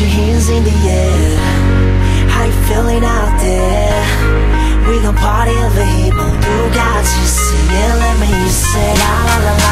your hands in the air How you feeling out there? We gon' party over here, but you got to see it Let me say la la la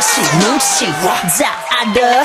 눈치 눈치 와 다 알아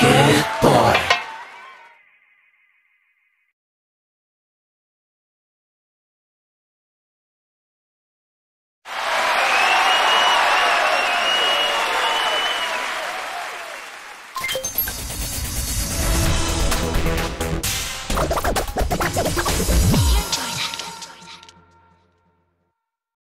Good boy.